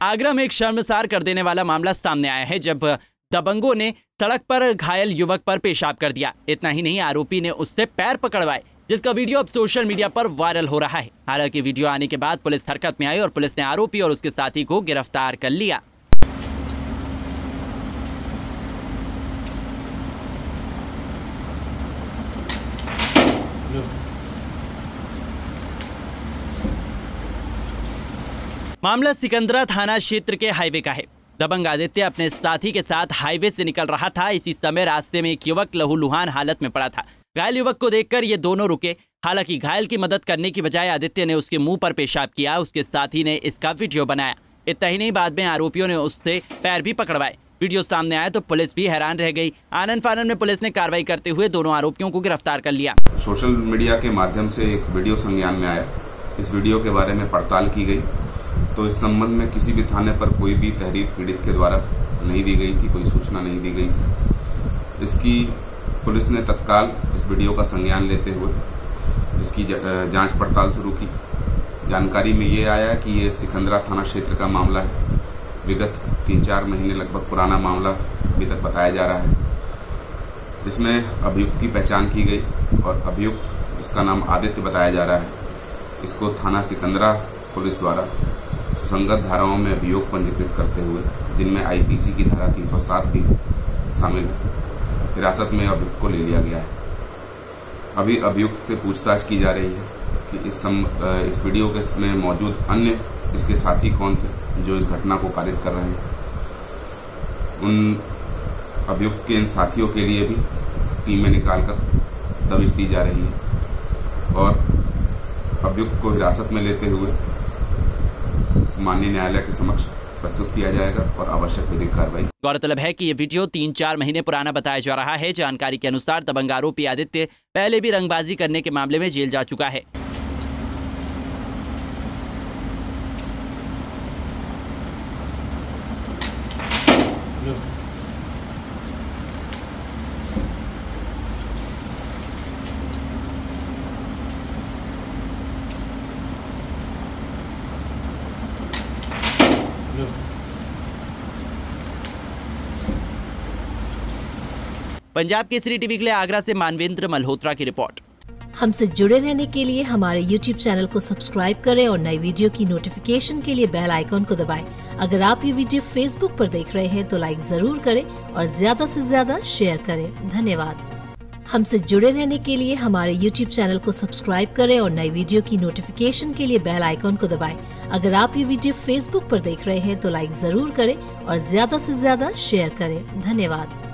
आगरा में एक शर्मसार कर देने वाला मामला सामने आया है, जब दबंगों ने सड़क पर घायल युवक पर पेशाब कर दिया। इतना ही नहीं, आरोपी ने उससे पैर पकड़वाए, जिसका वीडियो अब सोशल मीडिया पर वायरल हो रहा है। हालाँकि वीडियो आने के बाद पुलिस हरकत में आई और पुलिस ने आरोपी और उसके साथी को गिरफ़्तार कर लिया। मामला सिकंदरा थाना क्षेत्र के हाईवे का है। दबंग आदित्य अपने साथी के साथ हाईवे से निकल रहा था। इसी समय रास्ते में एक युवक लहूलुहान हालत में पड़ा था। घायल युवक को देखकर ये दोनों रुके। हालाँकि घायल की मदद करने की बजाय आदित्य ने उसके मुँह पर पेशाब किया। उसके साथी ने इसका वीडियो बनाया। इतना ही नहीं, बाद में आरोपियों ने उससे पैर भी पकड़वाए। वीडियो सामने आया तो पुलिस भी हैरान रह गई। आनंद फानंद में पुलिस ने कार्रवाई करते हुए दोनों आरोपियों को गिरफ़्तार कर लिया। सोशल मीडिया के माध्यम से एक वीडियो संज्ञान में आया। इस वीडियो के बारे में पड़ताल की गई। तो इस संबंध में किसी भी थाने पर कोई भी तहरीर पीड़ित के द्वारा नहीं दी गई थी, कोई सूचना नहीं दी गई थी। इसकी पुलिस ने तत्काल इस वीडियो का संज्ञान लेते हुए इसकी जाँच पड़ताल शुरू की। जानकारी में ये आया कि ये सिकंदरा थाना क्षेत्र का मामला है। विगत तीन चार महीने लगभग पुराना मामला अभी तक बताया जा रहा है। जिसमें अभियुक्त की पहचान की गई और अभियुक्त, जिसका नाम आदित्य बताया जा रहा है, इसको थाना सिकंदरा पुलिस द्वारा सुसंगत धाराओं में अभियोग पंजीकृत करते हुए जिनमें आईपीसी की धारा 307 भी शामिल है हिरासत में अभियुक्त को ले लिया गया है। अभी अभियुक्त से पूछताछ की जा रही है कि इस सम, इस वीडियो के में मौजूद अन्य इसके साथी कौन थे जो इस घटना को पारित कर रहे हैं। उन अभियुक्त के इन साथियों के लिए भी टीमें निकालकर दबिश दी जा रही है और अभियुक्त को हिरासत में लेते हुए माननीय न्यायालय के समक्ष प्रस्तुत किया जाएगा और आवश्यक विधिक कार्रवाई गौरतलब है कि ये वीडियो तीन चार महीने पुराना बताया जा रहा है। जानकारी के अनुसार दबंग आरोपी आदित्य पहले भी रंगबाजी करने के मामले में जेल जा चुका है। पंजाब केसरी टीवी के लिए आगरा से मानवेंद्र मल्होत्रा की रिपोर्ट। हमसे जुड़े रहने के लिए हमारे YouTube चैनल को सब्सक्राइब करें और नई वीडियो की नोटिफिकेशन के लिए बेल आइकॉन को दबाएँ। अगर आप ये वीडियो Facebook पर देख रहे हैं तो लाइक ज़रूर करें और ज़्यादा से ज़्यादा शेयर करें। धन्यवाद। हमसे जुड़े रहने के लिए हमारे YouTube चैनल को सब्सक्राइब करें और नई वीडियो की नोटिफिकेशन के लिए बेल आइकॉन को दबाएँ। अगर आप ये वीडियो Facebook पर देख रहे हैं तो लाइक ज़रूर करें और ज़्यादा से ज़्यादा शेयर करें। धन्यवाद।